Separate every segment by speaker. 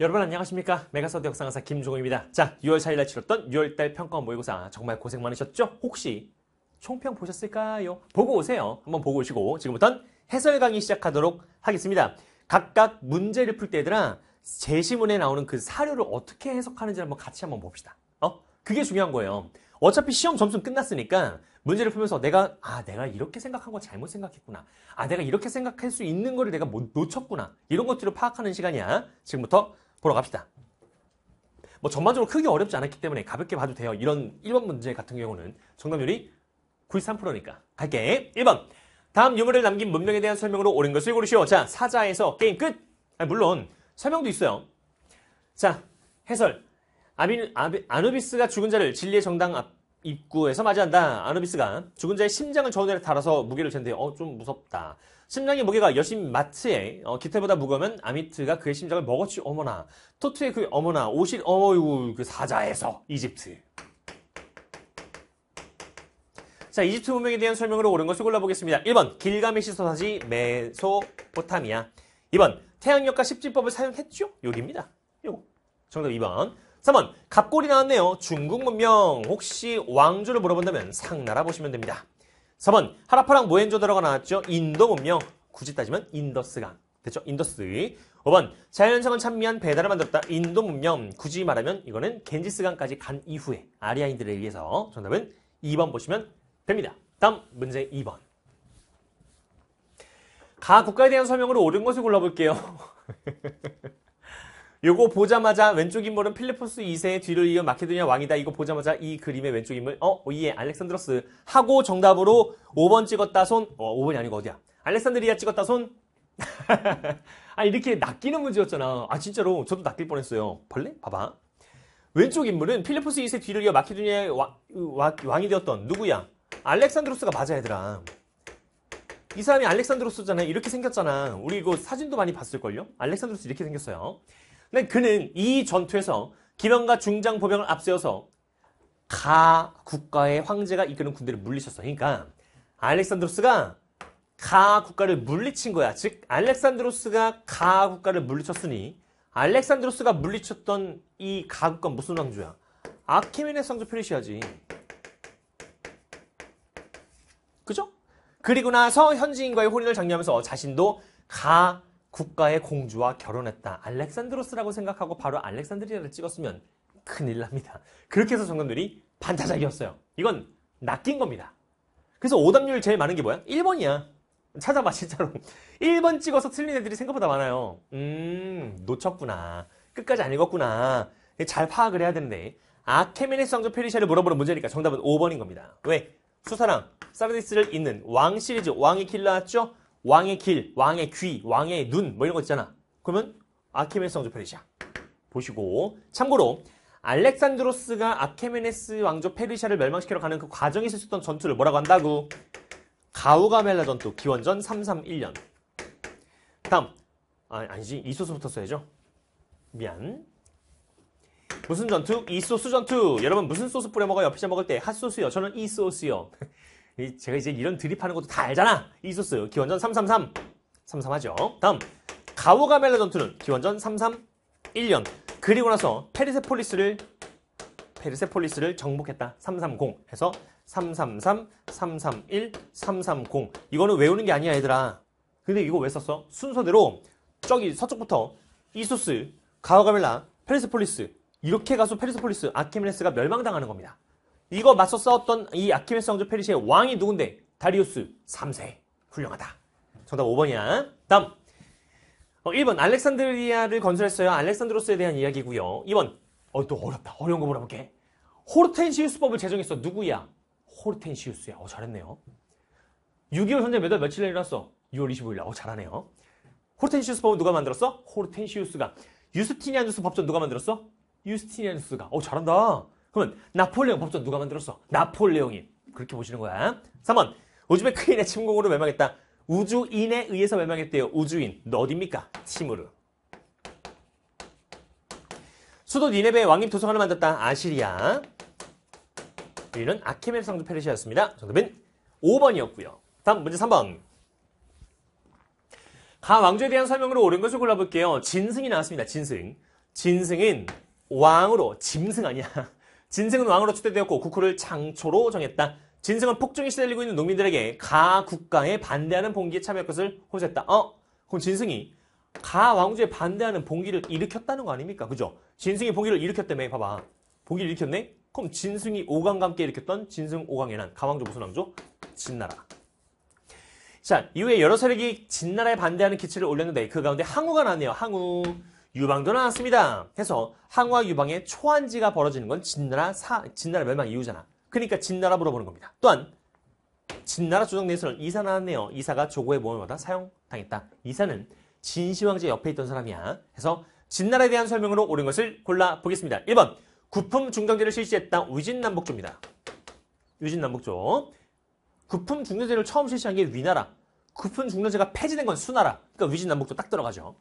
Speaker 1: 여러분 안녕하십니까? 메가스터디 역사 김종웅입니다. 자, 6월 4일날 치렀던 6월달 평가 모의고사 정말 고생 많으셨죠? 혹시 총평 보셨을까요? 보고 오세요. 한번 보고 오시고 지금부터는 해설 강의 시작하도록 하겠습니다. 각각 문제를 풀 때 얘들아 제시문에 나오는 그 사료를 어떻게 해석하는지 한번 같이 한번 봅시다. 어? 그게 중요한 거예요. 어차피 시험 점수는 끝났으니까 문제를 풀면서 내가 아 내가 이렇게 생각한 거 잘못 생각했구나. 아 내가 이렇게 생각할 수 있는 거를 내가 못 놓쳤구나. 이런 것들을 파악하는 시간이야. 지금부터 보러 갑시다. 뭐 전반적으로 크게 어렵지 않았기 때문에 가볍게 봐도 돼요. 이런 1번 문제 같은 경우는 정답률이 93%니까. 갈게. 1번. 다음 유물을 남긴 문명에 대한 설명으로 옳은 것을 고르시오. 자, 사자에서 게임 끝. 아니, 물론 설명도 있어요. 자, 해설. 아비, 아비, 아누비스가 죽은 자를 진리의 정당 앞 입구에서 맞이한다. 아누비스가 죽은 자의 심장을 저울에 달아서 무게를 잰대요. 어, 좀 무섭다. 심장의 무게가 여신 마트의 어, 기태보다 무거우면 아미트가 그의 심장을 먹었지 어머나. 토트의 그 어머나. 오실 어머유 그 사자에서 이집트. 자, 이집트 문명에 대한 설명으로 옳은 것을 골라보겠습니다. 1번 길가메시 소사지 메소포타미아 2번 태양력과 십지법을 사용했죠? 여기입니다. 요거. 정답 2번 3번 갑골이 나왔네요. 중국 문명 혹시 왕조를 물어본다면 상나라 보시면 됩니다. 4번 하라파랑 모헨조다로가 나왔죠. 인도 문명 굳이 따지면 인더스강 됐죠? 인더스 5번 자연성을 찬미한 베다를 만들었다. 인도 문명 굳이 말하면 이거는 갠지스강까지 간 이후에 아리아인들에 의해서 정답은 2번 보시면 됩니다. 다음 문제 2번. 가 국가에 대한 설명으로 옳은 것을 골라볼게요. 요거 보자마자 왼쪽 인물은 필리포스 2세의 뒤를 이어 마케도니아 왕이다. 이거 보자마자 이 그림의 왼쪽 인물 어? 예 알렉산드로스 하고 정답으로 5번 찍었다 손 어, 5번이 아니고 어디야? 알렉산드리아 찍었다 손 아 이렇게 낚이는 문제였잖아. 아 진짜로 저도 낚일 뻔했어요. 벌레? 봐봐. 왼쪽 인물은 필리포스 2세 뒤를 이어 마케도니아의 왕이 되었던 누구야? 알렉산드로스가 맞아 얘들아. 이 사람이 알렉산드로스잖아요. 이렇게 생겼잖아. 우리 이거 사진도 많이 봤을걸요? 알렉산드로스 이렇게 생겼어요. 근데 그는 이 전투에서 기병과 중장 보병을 앞세워서 가 국가의 황제가 이끄는 군대를 물리쳤어. 그러니까 알렉산드로스가 가 국가를 물리친 거야. 즉 알렉산드로스가 가 국가를 물리쳤으니 알렉산드로스가 물리쳤던 이 가 국가 무슨 왕조야? 아케메네스 왕조 페르시아지. 그죠? 그리고 나서 현지인과의 혼인을 장려하면서 자신도 가 국가의 공주와 결혼했다. 알렉산드로스라고 생각하고 바로 알렉산드리아를 찍었으면 큰일 납니다. 그렇게 해서 정답들이 반타작이었어요. 이건 낚인 겁니다. 그래서 오답률 제일 많은 게 뭐야? 1번이야. 찾아봐, 진짜로. 1번 찍어서 틀린 애들이 생각보다 많아요. 음, 놓쳤구나. 끝까지 안 읽었구나. 잘 파악을 해야 되는데. 아케메네스 왕조 페르시아를 물어보는 문제니까 정답은 5번인 겁니다. 왜? 수사랑, 사르디스를 잇는 왕 시리즈, 왕의 길 나왔죠? 왕의 길, 왕의 귀, 왕의 눈, 뭐 이런 거 있잖아. 그러면 아케메네스 왕조 페르시아. 보시고. 참고로, 알렉산드로스가 아케메네스 왕조 페르시아를 멸망시키러 가는 그 과정에서 있었던 전투를 뭐라고 한다고? 가우가멜라 전투, 기원전 331년. 다음. 아, 아니지. 이소스부터 써야죠. 미안. 무슨 전투? 이소스 전투. 여러분 무슨 소스 뿌려 먹어요? 피자 먹을 때 핫소스요. 저는 이 소스요. 제가 이제 이런 드립하는 것도 다 알잖아. 이 소스. 기원전 333. 33하죠. 다음. 가우가멜라 전투는 기원전 331년. 그리고 나서 페르세폴리스를 페르세폴리스를 정복했다. 330 해서 333, 331, 330. 이거는 외우는 게 아니야, 얘들아. 근데 이거 왜 썼어? 순서대로 저기 서쪽부터 이소스, 가우가멜라, 페르세폴리스 이렇게 가서 페르세폴리스, 아케메네스가 멸망당하는 겁니다. 이거 맞서 싸웠던 이 아케메네스 왕조 페르시아의 왕이 누군데? 다리우스 3세. 훌륭하다. 정답 5번이야. 다음. 어, 1번 알렉산드리아를 건설했어요. 알렉산드로스에 대한 이야기고요. 2번 어, 또 어렵다. 어려운 거 물어볼게. 호르텐시우스법을 제정했어. 누구야? 호르텐시우스야. 어, 잘했네요. 6.25 전쟁 몇월 며칠에 일어났어? 6월 25일 날. 어, 잘하네요. 호르텐시우스법은 누가 만들었어? 호르텐시우스가. 유스티니아누스 법전 누가 만들었어? 유스티니아누스가. 어, 잘한다. 그러면 나폴레옹 법전 누가 만들었어? 나폴레옹이. 그렇게 보시는 거야. 3번. 우즈베크인의 침공으로 멸망했다. 우주인에 의해서 멸망했대요. 우주인. 너 어딥니까? 치무르. 수도 니네베의 왕립 도서관을 만들었다. 아시리아. 우리는 아케메르 상주 페르시아였습니다. 정답은 5번이었고요. 다음 문제 3번. 가 왕조에 대한 설명으로 옳은 것을 골라볼게요. 진승이 나왔습니다. 진승. 진승은 왕으로 짐승 아니야. 진승은 왕으로 추대되었고 국호를 장초로 정했다. 진승은 폭정에 시달리고 있는 농민들에게 가 국가에 반대하는 봉기에 참여할 것을 호소했다. 어? 그럼 진승이 가 왕조에 반대하는 봉기를 일으켰다는 거 아닙니까? 그죠? 진승이 봉기를 일으켰다며 봐봐. 봉기를 일으켰네? 그럼 진승이 오강과 함께 일으켰던 진승 오강의 난 가왕조 무슨 왕조? 진나라. 자, 이후에 여러 세력이 진나라에 반대하는 기치를 올렸는데 그 가운데 항우가 나왔네요. 항우. 유방도 나왔습니다. 해서 항우와 유방의 초한지가 벌어지는 건 진나라 사, 진나라 멸망 이후잖아. 그러니까 진나라 물어보는 겁니다. 또한 진나라 조정 내에서는 이사 나왔네요. 이사가 조고의 모험마다 사용당했다. 이사는 진시황제 옆에 있던 사람이야. 해서 진나라에 대한 설명으로 옳은 것을 골라 보겠습니다. 1번 구품 중정제를 실시했다. 위진남북조입니다. 위진남북조. 구품 중정제를 처음 실시한 게 위나라. 구품 중정제가 폐지된 건 수나라. 그러니까 위진남북조 딱 들어가죠.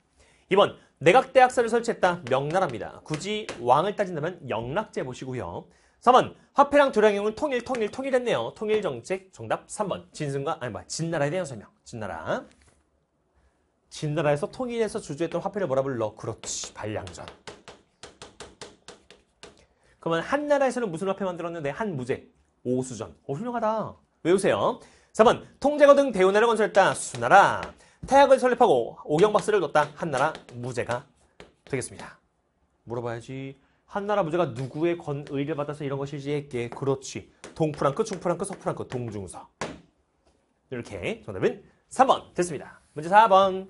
Speaker 1: 2번 내각대학사를 설치했다. 명나라입니다. 굳이 왕을 따진다면 영락제 보시고요. 3번 화폐랑 도량형을 통일 통일 통일했네요. 통일정책 정답 3번 진승과 아니 뭐야 진나라에 대한 설명. 진나라. 진나라에서 통일해서 주주했던 화폐를 뭐라 불러? 그렇지 반량전. 그러면 한 나라에서는 무슨 화폐 만들었는데? 한 무제, 오수전. 오 훌륭하다. 외우세요. 4번 통제거 등 대우나를 건설했다. 수나라. 태학을 설립하고 오경 박사를 뒀다. 한나라 무제가 되겠습니다. 물어봐야지. 한나라 무제가 누구의 건의를 받아서 이런 거 실시했게? 그렇지. 동프랑크, 중프랑크, 서프랑크, 동중서. 이렇게 정답은 3번 됐습니다. 문제 4번.